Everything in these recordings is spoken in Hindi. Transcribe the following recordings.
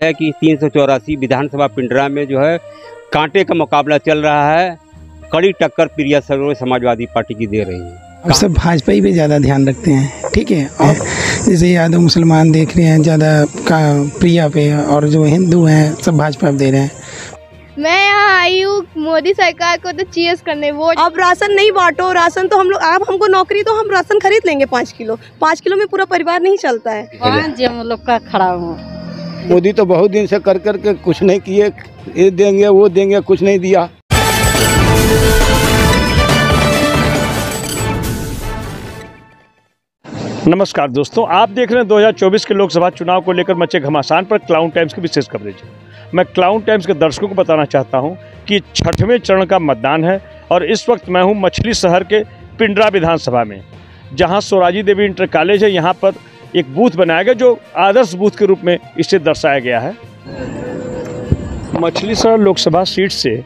है कि तीन विधानसभा पिंडरा में जो है कांटे का मुकाबला चल रहा है। कड़ी टक्कर प्रिया सरोज समाजवादी पार्टी की दे रही है। अब सब भाजपा ही पे ज़्यादा ध्यान रखते हैं ठीक है? और जैसे यादव मुसलमान देख रहे हैं ज़्यादा का प्रिया पे और जो हिंदू हैं सब भाजपा पे दे रहे हैं। मैं यहाँ आई हूँ मोदी सरकार को तो चीज़ करने वो अब राशन नहीं बांटो राशन तो हम लोग आप हमको नौकरी तो हम राशन खरीद लेंगे पाँच किलो। पाँच किलो में पूरा परिवार नहीं चलता है। हम लोग का खड़ा हूँ। मोदी तो बहुत दिन से कर कर के कुछ नहीं किए, ये देंगे, वो देंगे, कुछ नहीं दिया। नमस्कार दोस्तों, आप देख रहे हैं 2024 के लोकसभा चुनाव को लेकर मचे घमासान पर क्लाउन टाइम्स की विशेष कवरेज मैं क्लाउन टाइम्स के दर्शकों को बताना चाहता हूँ कि छठवें चरण का मतदान है और इस वक्त मैं हूँ मछली शहर के पिंडरा विधानसभा में, जहाँ स्वराजी देवी इंटर कॉलेज है, यहाँ पर एक बूथ बनाया गया जो आदर्श बूथ के रूप में इसे दर्शाया गया है। मछली शहर लोकसभा सीट से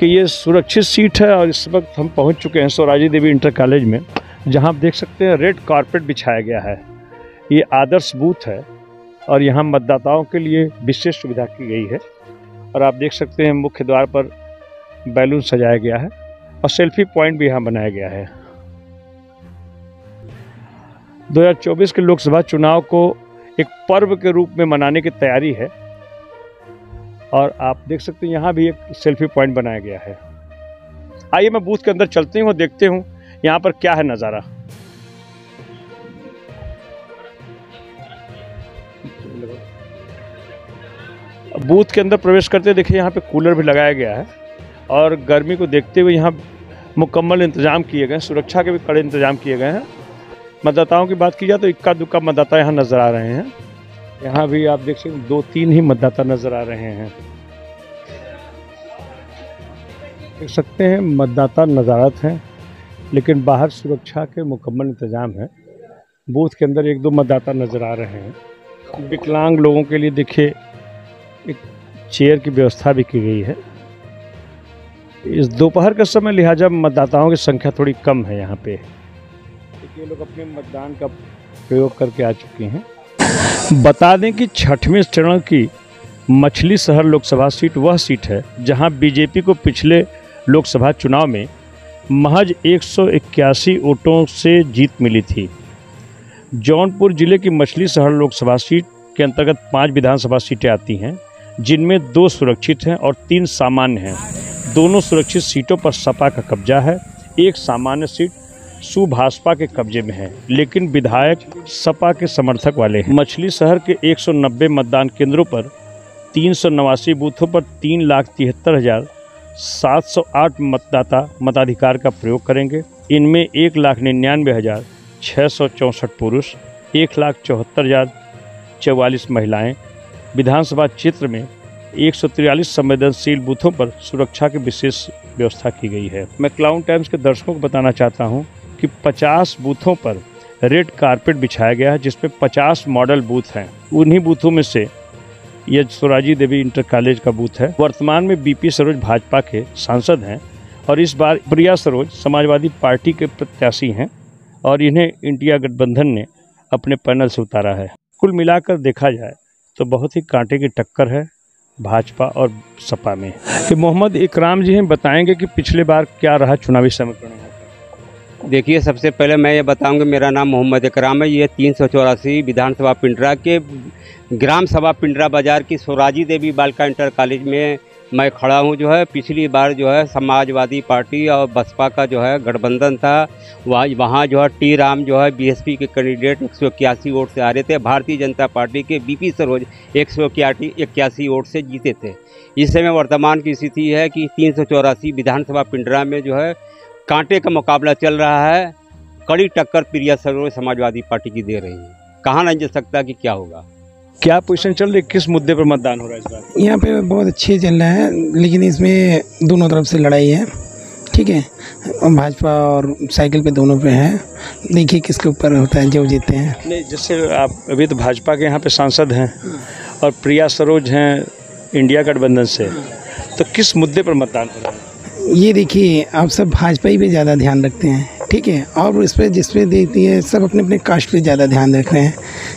कि ये सुरक्षित सीट है और इस वक्त हम पहुँच चुके हैं स्वराजी देवी इंटर कॉलेज में, जहाँ आप देख सकते हैं रेड कारपेट बिछाया गया है। ये आदर्श बूथ है और यहाँ मतदाताओं के लिए विशेष सुविधा की गई है और आप देख सकते हैं मुख्य द्वार पर बैलून सजाया गया है और सेल्फी पॉइंट भी यहाँ बनाया गया है। 2024 के लोकसभा चुनाव को एक पर्व के रूप में मनाने की तैयारी है। और आप देख सकते हैं, यहाँ भी एक सेल्फी पॉइंट बनाया गया है। आइए मैं बूथ के अंदर चलती हूँ, देखते हूँ, यहाँ पर क्या है नज़ारा। बूथ के अंदर प्रवेश करते देखिए, यहाँ पे कूलर भी लगाया गया है। और गर्मी को देखते हुए यहाँ मुकम्मल इंतज़ाम किए गए हैं, सुरक्षा के भी कड़े इंतज़ाम किए गए हैं। मतदाताओं की बात की जाए तो इक्का दुक्का मतदाता यहाँ नज़र आ रहे हैं। यहाँ भी आप देख सकते दो तीन ही मतदाता नज़र आ रहे हैं। देख सकते हैं, मतदाता नज़ारत हैं, लेकिन बाहर सुरक्षा के मुकम्मल इंतज़ाम है। बूथ के अंदर एक दो मतदाता नज़र आ रहे हैं। विकलांग लोगों के लिए देखिए, एक चेयर की व्यवस्था भी की गई है। इस दोपहर के समय लिहाजा मतदाताओं की संख्या थोड़ी कम है यहाँ पे। ये लोग अपने मतदान का प्रयोग करके आ चुके हैं। बता दें कि छठवें चरण की मछली शहर लोकसभा सीट वह सीट है, जहाँ बीजेपी को पिछले लोकसभा चुनाव में महज एक सौ इक्यासी वोटों से जीत मिली थी। जौनपुर ज़िले की मछली शहर लोकसभा सीट के अंतर्गत पाँच विधानसभा सीटें आती हैं, जिनमें दो सुरक्षित हैं और तीन सामान्य हैं। दोनों सुरक्षित सीटों पर सपा का कब्जा है, एक सामान्य सीट सुभाषपा के कब्जे में है, लेकिन विधायक सपा के समर्थक वाले हैं। मछली शहर के 190 मतदान केंद्रों पर तीन सौ नवासी बूथों पर तीन लाख तिहत्तर हज़ार सात सौ आठ मतदाता मताधिकार का प्रयोग करेंगे। इनमें एक लाख निन्यानवे हज़ार छः सौ चौंसठ पुरुष, एक लाख चौहत्तर हज़ार चौवालीस महिलाएँ। विधानसभा क्षेत्र में एक सौ संवेदनशील बूथों पर सुरक्षा की विशेष व्यवस्था की गई है। मैं क्लाउन टाइम्स के दर्शकों को बताना चाहता हूँ कि 50 बूथों पर रेड कारपेट बिछाया गया है, जिसपे 50 मॉडल बूथ हैं। उन्हीं बूथों में से यह स्वराजी देवी इंटर कॉलेज का बूथ है। वर्तमान में बीपी सरोज भाजपा के सांसद हैं और इस बार प्रिया सरोज समाजवादी पार्टी के प्रत्याशी हैं और इन्हें इंडिया गठबंधन ने अपने पैनल से उतारा है। कुल मिलाकर देखा जाए तो बहुत ही कांटे की टक्कर है भाजपा और सपा में। मोहम्मद इकराम जी हैं, बताएँगे कि पिछले बार क्या रहा चुनावी समीकरण देखिए, सबसे पहले मैं ये बताऊँगा मेरा नाम मोहम्मद इकराम है। ये तीन सौ चौरासी विधानसभा पिंडरा के ग्राम सभा पिंडरा बाज़ार की स्वराजी देवी बालिका इंटर कॉलेज में मैं खड़ा हूँ। जो है, पिछली बार जो है, समाजवादी पार्टी और बसपा का जो है, गठबंधन था। वहाँ वहाँ जो है, टी राम जो है, बीएसपी के कैंडिडेट एक सौ इक्यासी वोट से आ रहे थे। भारतीय जनता पार्टी के बीपी सरोज एक सौ इक्यासी वोट से जीते थे। इस समय वर्तमान की स्थिति है कि तीन सौ चौरासी विधानसभा पिंडरा में जो है कांटे का मुकाबला चल रहा है। कड़ी टक्कर प्रिया सरोज समाजवादी पार्टी की दे रही है। कहा नहीं जा सकता कि क्या होगा? क्या पोजिशन चल रही है? किस मुद्दे पर मतदान हो रहा है इस बार? यहाँ पे बहुत अच्छे चल रहा है लेकिन इसमें दोनों तरफ़ से लड़ाई है। ठीक है? भाजपा और साइकिल पे दोनों पे है। देखिए किसके ऊपर होता है जो जीते हैं। नहीं जैसे आप अभी तो भाजपा के यहाँ पे सांसद हैं और प्रिया सरोज हैं इंडिया गठबंधन से। तो किस मुद्दे पर मतदान हो रहा है? ये देखिए आप सब भाजपा ही पे ज़्यादा ध्यान रखते हैं ठीक है? और इस पर जिस पे देती है सब अपने अपने कास्ट पे ज़्यादा ध्यान रख रहे हैं।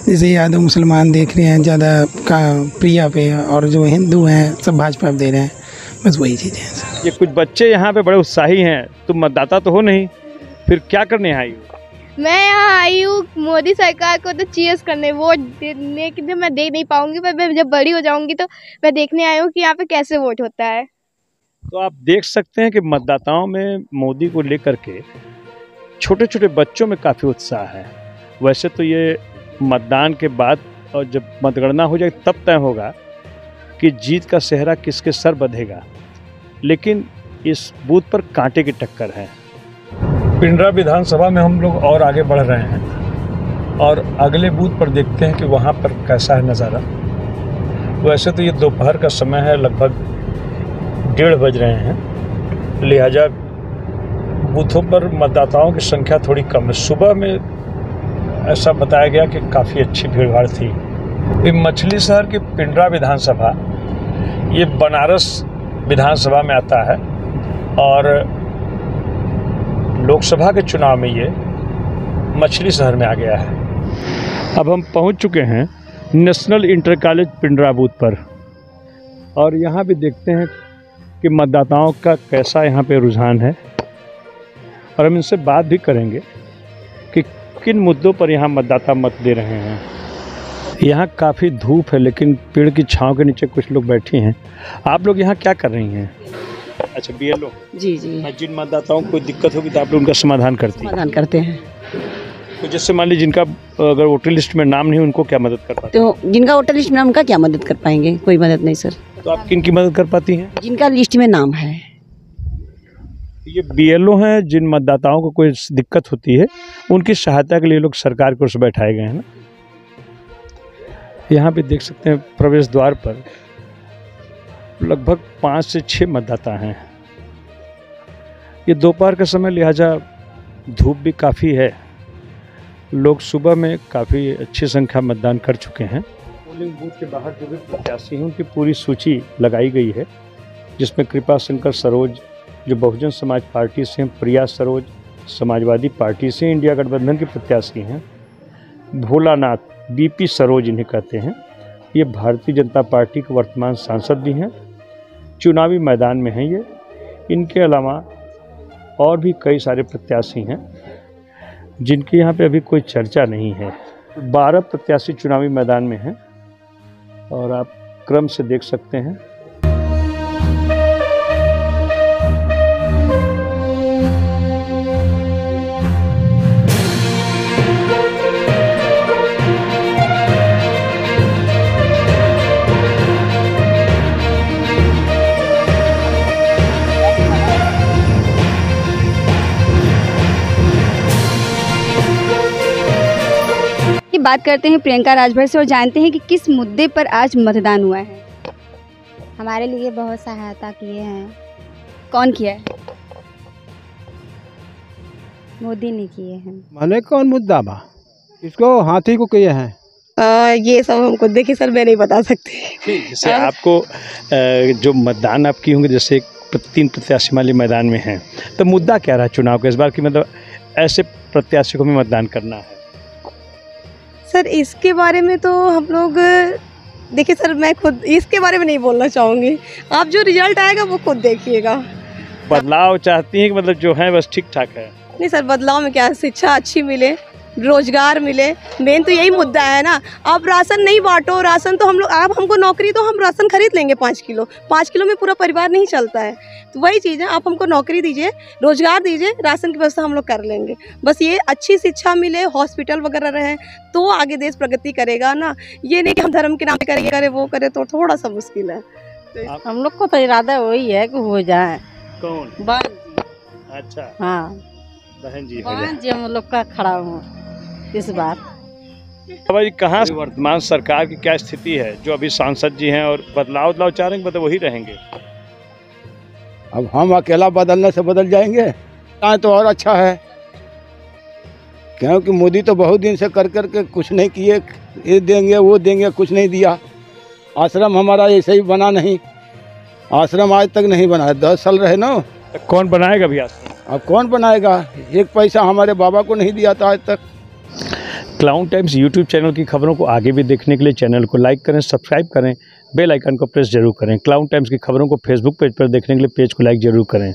जैसे यादव मुसलमान देख रहे हैं ज़्यादा का प्रिया पे और जो हिंदू हैं सब भाजपा पे दे रहे हैं। बस वही चीज़ें हैं। ये कुछ बच्चे यहाँ पे बड़े उत्साही हैं तुम मतदाता तो हो नहीं फिर क्या करने आई हो? मैं यहाँ आई हूँ मोदी सरकार को तो चीयर्स करने वोट देने के लिए मैं दे नहीं पाऊँगी पर मैं जब बड़ी हो जाऊँगी तो मैं देखने आई हूँ कि यहाँ पे कैसे वोट होता है। तो आप देख सकते हैं कि मतदाताओं में मोदी को लेकर के छोटे छोटे बच्चों में काफ़ी उत्साह है। वैसे तो ये मतदान के बाद और जब मतगणना हो जाए, तब तय होगा कि जीत का सेहरा किसके सर बंधेगा। लेकिन इस बूथ पर कांटे की टक्कर है। पिंडरा विधानसभा में हम लोग और आगे बढ़ रहे हैं और अगले बूथ पर देखते हैं कि वहाँ पर कैसा है नज़ारा। वैसे तो ये दोपहर का समय है, लगभग डेढ़ बज रहे हैं। लिहाजा बूथों पर मतदाताओं की संख्या थोड़ी कम है। सुबह में ऐसा बताया गया कि काफ़ी अच्छी भीड़ भाड़ थी। ये मछली शहर की पिंडरा विधानसभा, ये बनारस विधानसभा में आता है और लोकसभा के चुनाव में ये मछली शहर में आ गया है। अब हम पहुँच चुके हैं national inter college Pindra booth पर और यहाँ भी देखते हैं कि मतदाताओं का कैसा यहाँ पे रुझान है। और हम इनसे बात भी करेंगे कि किन मुद्दों पर यहाँ मतदाता मत दे रहे हैं। यहाँ काफ़ी धूप है लेकिन पेड़ की छांव के नीचे कुछ लोग बैठे हैं। आप लोग यहाँ क्या कर रही हैं? अच्छा बी एल जी जी। जिन मतदाताओं को कोई दिक्कत होगी तो आप लोग उनका समाधान करते हैं। समाधान करते हैं। तो जैसे मान लीजिए जिनका अगर वोटर लिस्ट में नाम नहीं उनको क्या मदद कर पाते तो जिनका वोटर लिस्ट में नाम का क्या मदद कर पाएँगे? कोई मदद नहीं सर। हैं तो आप किन की मदद कर पाती हैं? जिनका लिस्ट में नाम है। ये बीएलओ हैं जिन मतदाताओं को कोई दिक्कत होती है उनकी सहायता के लिए लोग सरकार की ओर से बैठाए गए हैं ना? यहाँ पे देख सकते हैं प्रवेश द्वार पर लगभग पाँच से छः मतदाता हैं। ये दोपहर का समय लिहाजा धूप भी काफ़ी है। लोग सुबह में काफ़ी अच्छी संख्या मतदान कर चुके हैं। पोलिंग बूथ के बाहर जो भी प्रत्याशी हैं, उनकी पूरी सूची लगाई गई है, जिसमें कृपा शंकर सरोज, जो बहुजन समाज पार्टी से हैं, प्रिया सरोज, समाजवादी पार्टी से इंडिया गठबंधन के प्रत्याशी हैं, भोलानाथ, बीपी सरोज इन्हें कहते हैं, ये भारतीय जनता पार्टी के वर्तमान सांसद भी हैं, चुनावी मैदान में हैं ये। इनके अलावा और भी कई सारे प्रत्याशी हैं, जिनकी यहाँ पे अभी कोई चर्चा नहीं है। बारह प्रत्याशी चुनावी मैदान में हैं और आप क्रम से देख सकते हैं। बात करते हैं प्रियंका राजभर से और जानते हैं कि किस मुद्दे पर आज मतदान हुआ है। हमारे लिए बहुत सहायता किए हैं। कौन किया है? मोदी ने किए हैं। माने कौन मुद्दा बा? इसको हाथी को किए हैं? आ, ये सब हमको देखिए सर मैं नहीं बता सकती। जैसे आपको जो मतदान आप की होंगे जैसे तीन प्रत्याशी वाले मैदान में हैं तो मुद्दा क्या रहा चुनाव का? इस बार की मतलब ऐसे प्रत्याशी को भी मतदान करना है। सर इसके बारे में तो हम लोग देखिए सर मैं खुद इसके बारे में नहीं बोलना चाहूँगी। आप जो रिज़ल्ट आएगा वो खुद देखिएगा। बदलाव चाहती हैं कि मतलब जो है बस ठीक ठाक है? नहीं सर बदलाव में क्या शिक्षा अच्छी मिले? रोज़गार मिले। मेन तो यही मुद्दा है ना। आप राशन नहीं बांटो राशन तो हम लोग आप हमको नौकरी तो हम राशन खरीद लेंगे पाँच किलो। पाँच किलो में पूरा परिवार नहीं चलता है। तो वही चीज़ है आप हमको नौकरी दीजिए रोज़गार दीजिए राशन की व्यवस्था हम लोग कर लेंगे। बस ये अच्छी शिक्षा मिले हॉस्पिटल वगैरह रहे तो आगे देश प्रगति करेगा ना। ये नहीं कि हम धर्म के नाम पे करें वो करे तो थोड़ा सा मुश्किल है। हम लोग को तो इरादा वही है कि हो जाए। कौन? अच्छा। हाँ। बहन जी बहन जी हम लोग का खड़ा हूँ इस बार। बाबा जी कहाँ से वर्तमान सरकार की क्या स्थिति है? जो अभी सांसद जी हैं और बदलाव बदलाव चाह रहे हैं मतलब वही रहेंगे। अब हम अकेला बदलने से बदल जाएँगे? तो और अच्छा है? क्योंकि मोदी तो बहुत दिन से कर कर के कुछ नहीं किए ये देंगे वो देंगे कुछ नहीं दिया। आश्रम हमारा ऐसे ही बना नहीं। आश्रम आज तक नहीं बना दस साल रहे ना। तो कौन बनाएगा भी आश्रम? अब कौन बनाएगा? एक पैसा हमारे बाबा को नहीं दिया था आज तक। क्लाउन टाइम्स यूट्यूब चैनल की खबरों को आगे भी देखने के लिए चैनल को लाइक करें सब्सक्राइब करें बेल आइकन को प्रेस ज़रूर करें। क्लाउन टाइम्स की खबरों को फेसबुक पेज पर देखने के लिए पेज को लाइक ज़रूर करें।